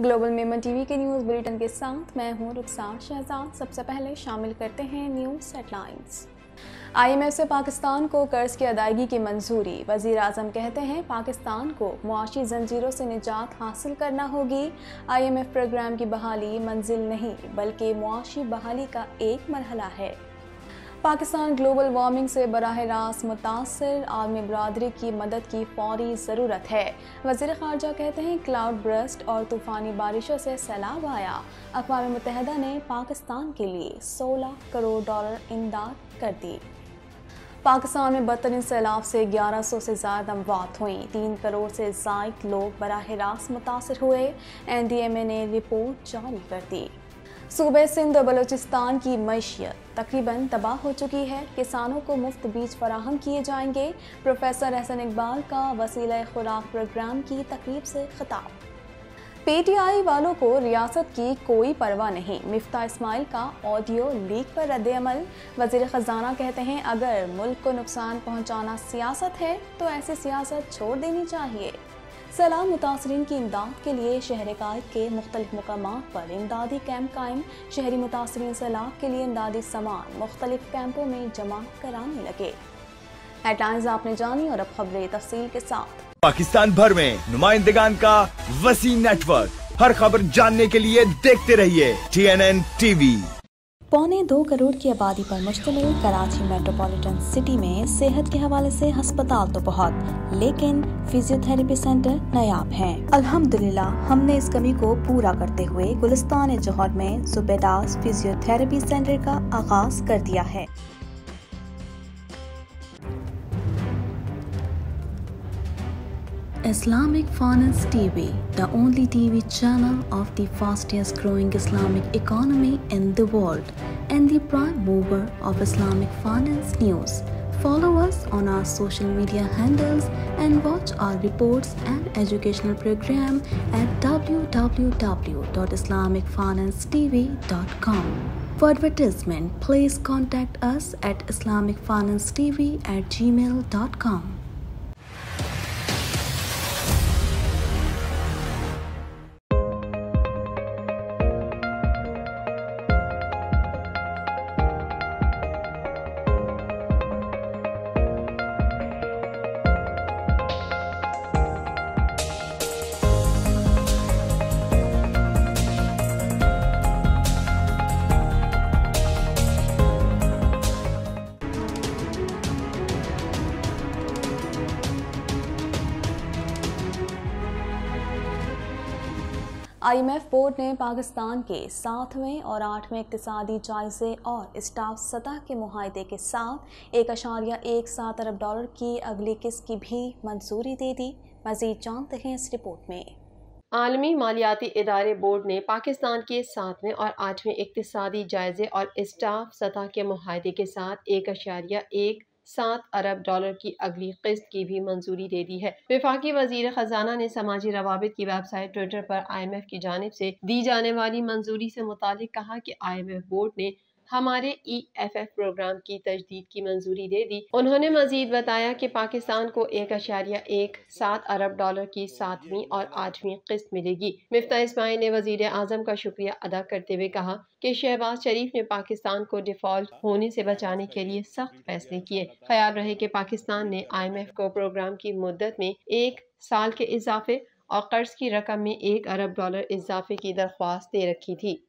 Global Memon TV के news bulletin के साथ मैं हूँ रुखसार शहजाद। सबसे पहले शामिल करते हैं न्यूज़ हेडलाइंस। आईएमएफ से पाकिस्तान को कर्ज की अदायगी की मंजूरी। वज़ीर आज़म कहते हैं पाकिस्तान को मुआशी जंजीरों से निजात हासिल करना होगी। आईएमएफ प्रोग्राम की बहाली मंजिल नहीं, बल्कि मुआशी बहाली का एक मरहला है। पाकिस्तान ग्लोबल वार्मिंग से बरह रास्त मुतासर आलमी बरदरी की मदद की फौरी ज़रूरत है। वज़ीर खारजा कहते हैं, क्लाउड ब्रस्ट और तूफ़ानी बारिशों से सैलाब आया। अकवा मुतहदा ने पाकिस्तान के लिए 16 करोड़ डॉलर इमदाद कर दी। पाकिस्तान में बदतरीन सैलाब से 1100 से ज़्यादा अमवात हुई। तीन करोड़ से जायद लोग बरह रास्त मुतासर हुए। एन डी एम ए ने रिपोर्ट जारी कर दी। सूबे सिंध और बलूचिस्तान की मैशियत तकरीबन तबाह हो चुकी है। किसानों को मुफ़्त बीज फराहम किए जाएँगे। प्रोफेसर अहसन इकबाल का वसीला खुराक प्रोग्राम की तकरीब से खिताब। पीटीआई वालों को रियासत की कोई परवाह नहीं। मिफ्ता इस्माइल का ऑडियो लीक पर रद्दमल वज़ीर ख़जाना कहते हैं, अगर मुल्क को नुकसान पहुंचाना सियासत है तो ऐसी सियासत छोड़ देनी चाहिए। सैलाब मुतासरीन की इमदाद के लिए शहर कायद के मुख्तलिफ़ मकाम पर इमदादी कैंप कायम। शहरी मुतासरीन सैलाब के लिए इमदादी सामान मुख्तलिफ़ कैंपों में जमा कराने लगे। हेडलाइंस आपने जानी और अब खबरें तफसील के साथ। पाकिस्तान भर में नुमाइंदगान का वसी नेटवर्क। हर खबर जानने के लिए देखते रहिए टी एन एन टीवी पौने दो करोड़ की आबादी पर मुश्तमिल कराची मेट्रोपॉलिटन सिटी में सेहत के हवाले से अस्पताल तो बहुत, लेकिन फिजियोथेरेपी सेंटर नायाब हैं। अल्हम्दुलिल्लाह, हमने इस कमी को पूरा करते हुए गुलस्तान जौहर में सुबेदास फिजियोथेरेपी सेंटर का आगाज़ कर दिया है Islamic Finance TV, the only TV channel of the fastest growing Islamic economy in the world and the prime mover of Islamic finance news. Follow us on our social media handles and watch our reports and educational program at www.islamicfinancetv.com. For advertisement, please contact us at islamicfinancetv at gmail.com. IMF board ने पाकिस्तान के सातवें और आठवें इकतदी जायजे और staff सतह के माहे के साथ एक अशारिया एक सात अरब डॉलर की अगली किस्त की भी मंजूरी दे दी। मजीद जानते हैं इस रिपोर्ट में। आलमी मालियाती इदारे बोर्ड ने पाकिस्तान के सातवें और आठवें इकतदी जायजे और स्टाफ सतह के माहे के साथ एक अशारिया एक सात अरब डॉलर की अगली किस्त की भी मंजूरी दे दी है। विफाकी वज़ीर खजाना ने समाजी रवाबित की वेबसाइट ट्विटर पर आई एम एफ़ की जानब ऐसी दी जाने वाली मंजूरी ऐसी मुतालिक कहा की आई एम एफ़ बोर्ड ने हमारे ई एफ़ एफ़ प्रोग्राम की तजदीद की मंजूरी दे दी। उन्होंने मजीद बताया कि पाकिस्तान को एक अशारिया एक सात अरब डॉलर की सातवीं और आठवीं किस्त मिलेगी। मिफ्ता इसमाइल ने वज़ीर आज़म का शुक्रिया अदा करते हुए कहा कि शहबाज शरीफ ने पाकिस्तान को डिफ़ॉल्ट होने से बचाने के लिए सख्त फैसले किए। ख्याल रहे कि पाकिस्तान ने आई एम एफ़ को प्रोग्राम की मुद्दत में एक साल के इजाफे और कर्ज की रकम में एक अरब डॉलर इजाफे की दरख्वास्त दे रखी थी।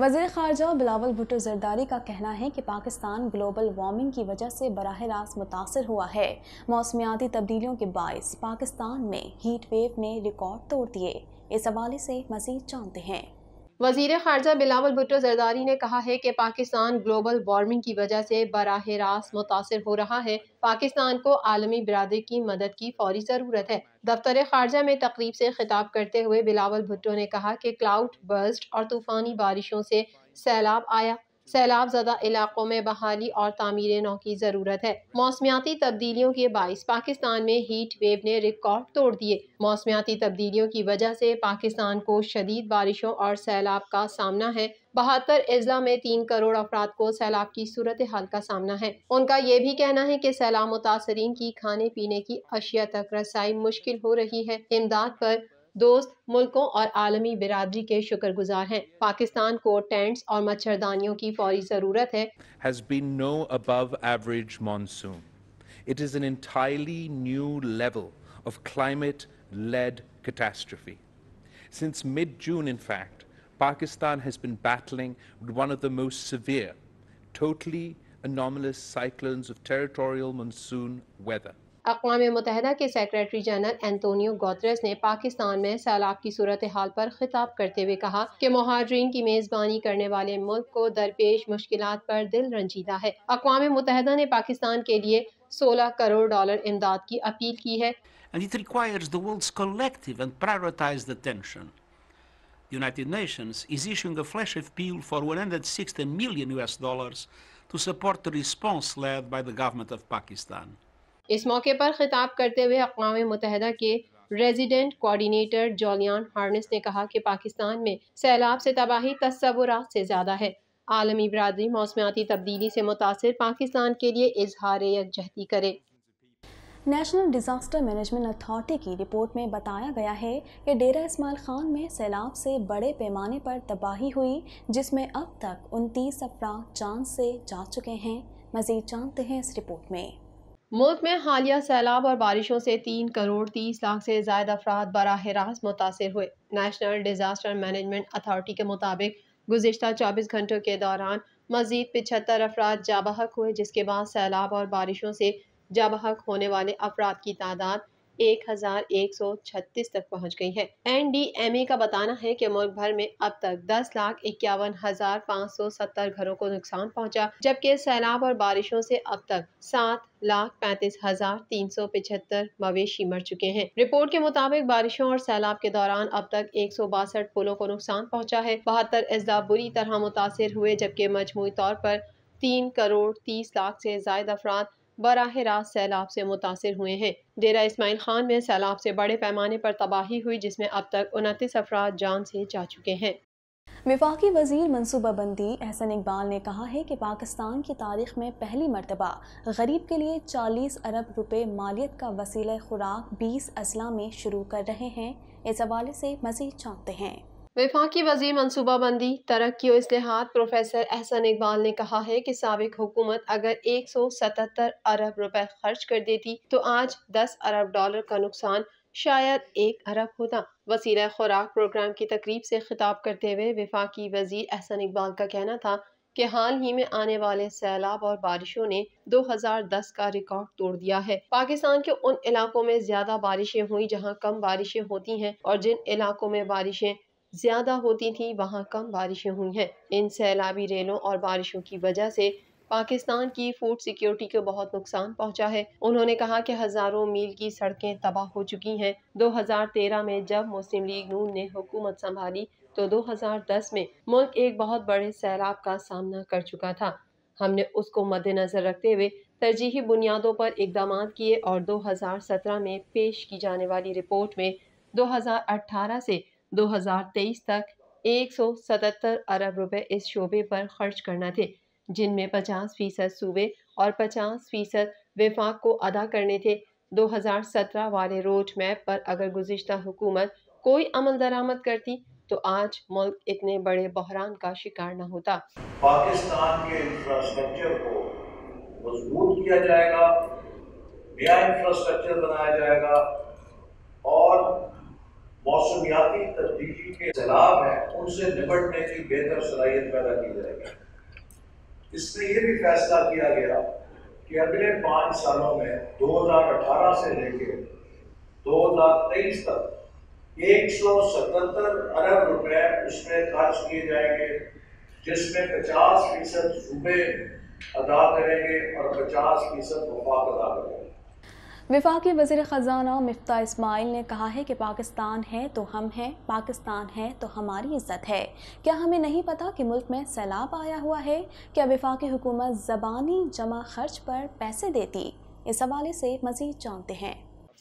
वज़ीर खारजा बिलावल भुट्टो जरदारी का कहना है कि पाकिस्तान ग्लोबल वार्मिंग की वजह से बरह रास्त मुतासर हुआ है। मौसमियाती तब्दीलियों के बायस पाकिस्तान में हीट वेव ने रिकॉर्ड तोड़ दिए। इस हवाले से मजीद जानते हैं। वज़ीर खारजा बिलावल भुट्टो जरदारी ने कहा है कि पाकिस्तान ग्लोबल वार्मिंग की वजह से बराह रास्त मुतासर हो रहा है। पाकिस्तान को आलमी बरदरी की मदद की फौरी ज़रूरत है। दफ्तर खारजा में तकरीब से खिताब करते हुए बिलावल भुट्टो ने कहा कि क्लाउड बर्स्ट और तूफ़ानी बारिशों से सैलाब आया। सैलाब ज़दा इलाकों में बहाली और तामीर नौ की ज़रूरत है। मौसमियाती तब्दीलियों के बाईस पाकिस्तान में हीट वेव ने रिकॉर्ड तोड़ दिए। मौसमियाती तब्दीलियों की वजह से पाकिस्तान को शदीद बारिशों और सैलाब का सामना है। बहत्तर अजला में तीन करोड़ अफराद को सैलाब की सूरत हाल का सामना है। उनका ये भी कहना है कि सैलाब मुतासरीन की खाने पीने की अशिया तक रसाई मुश्किल हो रही है। इमदाद पर दोस्त मुल्कों और आलमी बिरादरी के शुक्रगुजार हैं पाकिस्तान को टेंट्स और मच्छरदानियों की फौरी ज़रूरत है. It is an entirely new level of climate led catastrophe. Since mid June, in fact, Pakistan has been battling with one of the most severe, totally anomalous cyclones of territorial monsoon weather. अकवा मुतहदा के secretary general Antonio Guterres ने पाकिस्तान में सैलाब की सूरत हाल पर खिताब करते हुए कहा कि महाजरीन की मेज़बानी करने वाले मुल्क को दरपेश मुश्किल पर दिल रंजीदा है अकवा मुतहदा ने पाकिस्तान के लिए 16 करोड़ डॉलर इमदाद की अपील की है and it requires the world's collective and prioritized attention. The United Nations is issuing a flash appeal for 160 million US dollars to support the response led by the government of Pakistan. इस मौके पर खिताब करते हुए अकवा मुतहदा के resident coordinator जॉलियान harness ने कहा कि पाकिस्तान में सैलाब से तबाही तस्वुरात से ज़्यादा है। आलमी बरदरी मौसमियाती तब्दीली से मुतासर पाकिस्तान के लिए इजहार यकजहती करे। नेशनल डिज़ास्टर मैनेजमेंट अथॉरिटी की रिपोर्ट में बताया गया है कि डेरा इस्माइल खान में सैलाब से बड़े पैमाने पर तबाही हुई, जिसमें अब तक उनतीस अफराद जान से जा चुके हैं। मजीद जानते हैं इस रिपोर्ट में। मुल्क में हालिया सैलाब और बारिशों से तीन करोड़ तीस लाख से ज़्यादा अफराद बरह रास्त मुतासर हुए। नेशनल डिज़ास्टर मैनेजमेंट अथॉरिटी के मुताबिक गुजशत चौबीस घंटों के दौरान मजीद पिछहत्तर अफराद जाबहक हुए, जिसके बाद सैलाब और बारिशों से जाबहक हक होने वाले अफराद की तादाद एक हज़ार एक सौ छत्तीस तक पहुँच गई है। एन डी एम ए का बताना है कि मुल्क भर में अब तक दस लाख इक्यावन हज़ार पाँच सौ सत्तर घरों को नुकसान पहुँचा, जबकि सैलाब और बारिशों से अब तक सात लाख पैंतीस हज़ार तीन सौ पिछहत्तर मवेशी मर चुके हैं। रिपोर्ट के मुताबिक बारिशों और सैलाब के दौरान अब तक एक सौ बासठ पुलों को नुकसान पहुँचा है। बहत्तर अजदा बुरी तरह मुतासर हुए, जबकि मजमू तौर पर तीन करोड़ तीस लाख से जायद अफराद बराह रास्त सैलाब से मुतासर हुए हैं। डेरा इसमाइल खान में सैलाब से बड़े पैमाने पर तबाही हुई, जिसमें अब तक उनतीस अफराद जान से जा चुके हैं। विफाकी वज़ीर मनसूबाबंदी एहसन इकबाल ने कहा है कि पाकिस्तान की तारीख में पहली मरतबा गरीब के लिए 40 अरब रुपए मालियत का वसीला खुराक 20 अजला में शुरू कर रहे हैं। इस हवाले से मजीद जानते हैं। विफाकी वजी मनसूबाबंदी तरक्की और इसलिहात प्रोफेसर एहसन इकबाल ने कहा है कि सबक हुकूमत अगर एक सौ सतहत्तर अरब रुपए खर्च कर देती तो आज दस अरब डॉलर का नुकसान शायद एक अरब होता। वसीला खुराक प्रोग्राम की तकरीब से खिताब करते हुए विफाकी वज़ीर एहसन इकबाल का कहना था कि हाल ही में आने वाले सैलाब और बारिशों ने 2010 का रिकॉर्ड तोड़ दिया है। पाकिस्तान के उन इलाकों में ज़्यादा बारिशें हुई जहाँ कम बारिशें होती हैं और जिन इलाकों में बारिशें ज़्यादा होती थी, वहाँ कम बारिशें हुई हैं। इन सैलाबी रेलों और बारिशों की वजह से पाकिस्तान की फ़ूड सिक्योरिटी को बहुत नुकसान पहुँचा है। उन्होंने कहा कि हज़ारों मील की सड़कें तबाह हो चुकी हैं। 2013 में जब मुस्लिम लीग नून ने हुकूमत संभाली तो 2010 में मुल्क एक बहुत बड़े सैलाब का सामना कर चुका था। हमने उसको मद्देनज़र रखते हुए तरजीही बुनियादों पर इकदाम किए और 2017 में पेश की जाने वाली रिपोर्ट में 2018 से 2023 तक 177 अरब रुपए इस शोबे पर खर्च करना थे, जिनमें 50 फ़ीसद सूबे और 50 फ़ीसद विफाक को अदा करने थे। 2017 वाले रोड मैप पर अगर गुज्त हुकूमत कोई अमल दरामद करती तो आज मुल्क इतने बड़े बहरान का शिकार न होता। पाकिस्तान के इंफ्रास्ट्रक्चर को मज़बूत किया जाएगा, नया इंफ्रास्ट्रक्चर बनाया जाएगा और मौसमियाती तब्दीली के सैलाब हैं, उनसे निपटने की बेहतर सलाहियत पैदा की जाएगी। इसमें यह भी फैसला किया गया कि अगले पाँच सालों में 2018 से लेकर 2023 तक एक सौ सतहत्तर अरब रुपए उसमें खर्च किए जाएँगे, जिसमें 50 फ़ीसद सूबे अदा करेंगे और 50 फ़ीसद वफाक अदा करेंगे। विफाकी वज़ीर ख़जाना मफ्ता इसमाइल ने कहा है कि पाकिस्तान है तो हम हैं, पाकिस्तान है तो हमारी इज़्ज़त है। क्या हमें नहीं पता कि मुल्क में सैलाब आया हुआ है? क्या विफाकी हुकूमत ज़बानी जमा खर्च पर पैसे देती? इस हवाले से मज़ीद जानते हैं।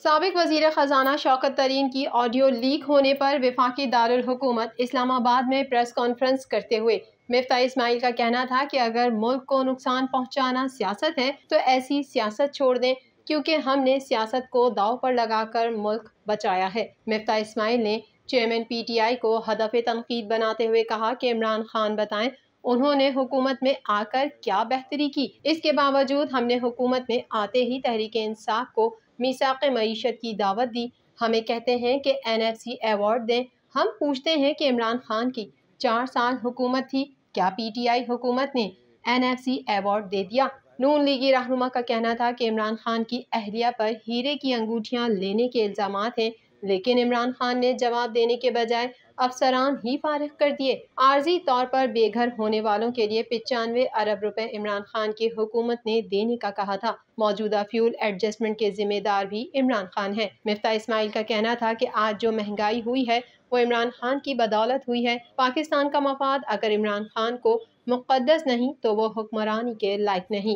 सबक वज़ीर ख़जाना शौकत तरीन की ऑडियो लीक होने पर विफाकी दारकूमत इस्लामाबाद में प्रेस कॉन्फ्रेंस करते हुए, मफ्ता इसमाइल का कहना था कि अगर मुल्क को नुकसान पहुँचाना सियासत है तो ऐसी सियासत छोड़ दें। क्योंकि हमने सियासत को दाव पर लगाकर मुल्क बचाया है। मिफ्ता इस्माइल ने चेयरमैन पीटीआई को हदफ तनकीद बनाते हुए कहा कि इमरान खान बताएँ, उन्होंने हुकूमत में आकर क्या बेहतरी की? इसके बावजूद हमने हुकूमत में आते ही तहरीक इंसाफ को मीसाक मीशत की दावत दी। हमें कहते हैं कि एन एफ़ सी अवार्ड दें। हम पूछते हैं कि इमरान खान की चार साल हुकूमत थी, क्या पी टी आई हुकूमत ने एन एफ़ सी अवार्ड दे दिया? नून लीगी रहनुमा का कहना था कि इमरान खान की अहलिया पर हीरे की अंगूठियाँ लेने के इल्ज़ाम हैं, लेकिन इमरान खान ने जवाब देने के बजाय अफसरान ही फारिग कर दिए। आर्जी तौर पर बेघर होने वालों के लिए पचानवे अरब रुपए इमरान खान की हुकूमत ने देने का कहा था। मौजूदा फ्यूल एडजस्टमेंट के जिम्मेदार भी इमरान खान है। मिफ्ता इस्माइल का कहना था कि आज जो महँगाई हुई है, वो इमरान खान की बदौलत हुई है। पाकिस्तान का मफाद अगर इमरान खान को मुकदस नहीं तो वो हुक्मरानी के लायक नहीं।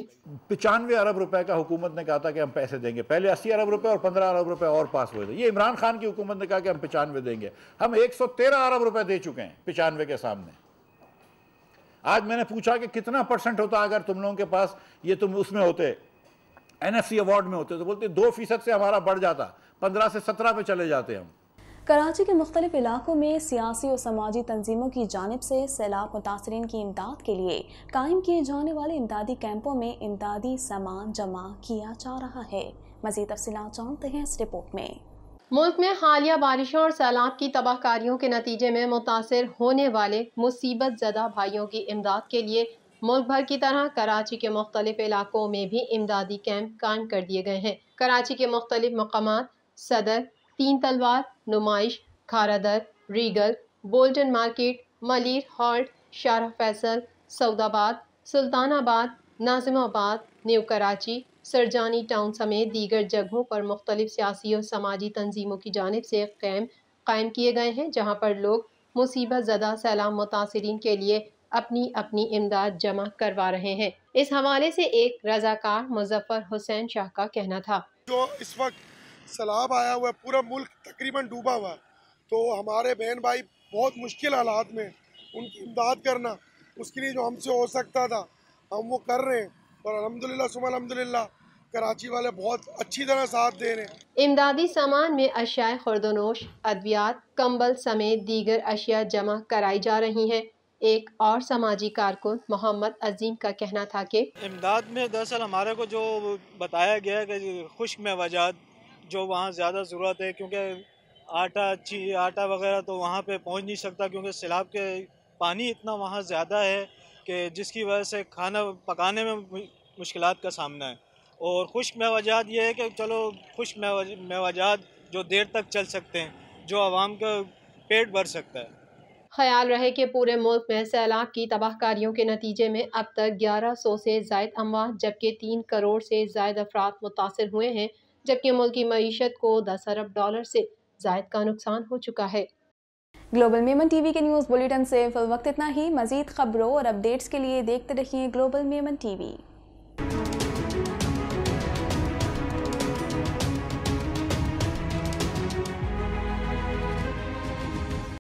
पचानवे अरब रुपए का हुकूमत ने कहा था कि हम पैसे देंगे। पहले अस्सी अरब रुपए और पंद्रह अरब रुपए और पास हुए थे। ये इमरान खान की हुकूमत ने कहा कि हम पचानवे देंगे। हम एक सौ तेरह अरब रुपए दे चुके हैं पचानवे के सामने। आज मैंने पूछा कि कितना परसेंट होता अगर तुम लोगों के पास ये तुम उसमें होते एन एफ़ सी अवार्ड में होते तो बोलते दो फ़ीसद से हमारा बढ़ जाता। पंद्रह से सत्रह पे चले जाते हम। कराची के मुख्तलिफ़ इलाकों में सियासी और समाजी तंजीमों की जानब से सैलाब मुतासरीन की इमदाद के लिए कायम किए जाने वाले इमदादी कैंपों में इमदादी सामान जमा किया जा रहा है। मजीद तफसी जानते हैं इस रिपोर्ट में। मुल्क में हालिया बारिशों और सैलाब की तबाहकारियों के नतीजे में मुतासर होने वाले मुसीबत ज़दा भाइयों की इमदाद के लिए मुल्क भर की तरह कराची के मुख्तलिफ़ इलाकों में भी इमदादी कैंप कायम कर दिए गए हैं। कराची के मुख्तलिफ़ मकाम Saddar, Teen Talwar Numaish, Kharadar, Regal, Bolton market, Malir, halt Shara Faisal, Saudabad, Sultanabad, Nazimabad, new Karachi, Surjani town समेत दीगर जगहों पर मुख्तलिफ़ सियासी और समाजी तंजीमों की जानब से कैम, कायम किए गए हैं, जहाँ पर लोग मुसीबत ज़दा, सैलाब मुतासरीन के लिए अपनी अपनी इमदाद जमा करवा रहे हैं। इस हवाले से एक रजाकार मुजफ्फर हुसैन शाह का कहना था। जो इस वक्त सैलाब आया हुआ है पूरा मुल्क तकरीबन डूबा हुआ है। तो हमारे बहन भाई बहुत मुश्किल हालात में उनकी इमदाद करना उसके लिए जो हमसे हो सकता था हम वो कर रहे हैं। और अलहमदिल्ला सुबह अलहमदिल्ला कराची वाले बहुत अच्छी तरह साथ दे रहे हैं। इमदादी सामान में अशिया खुरदनोश अद्वियात कम्बल समेत दीगर अशिया जमा कराई जा रही हैं। एक और समाजी कारकुन मोहम्मद अजीम का कहना था कि इमदाद में दरअसल हमारे को जो बताया गया कि खुश्क में वजात जो वहाँ ज़्यादा ज़रूरत है, क्योंकि आटा ची, आटा वगैरह तो वहाँ पे पहुँच नहीं सकता, क्योंकि सैलाब के पानी इतना वहाँ ज़्यादा है कि जिसकी वजह से खाना पकाने में मुश्किल का सामना है। और खुश्क मेवाजात ये है कि चलो, खुश्क मेवाजात जो देर तक चल सकते हैं, जो आवाम का पेट भर सकता है। ख्याल रहे कि पूरे मुल्क में सैलाब की तबाहकारियों के नतीजे में अब तक 1100 से जायद अमवात जबकि तीन करोड़ से जायद अफराद मुतासर हुए हैं। जबकि मुल्क की मीशत को दस अरब डॉलर से जायद का नुकसान हो चुका है। ग्लोबल मेमन टीवी के न्यूज़ बुलेटिन से फिल वक्त इतना ही, मजीद खबरों और अपडेट्स के लिए देखते रहिए ग्लोबल मेमन टीवी।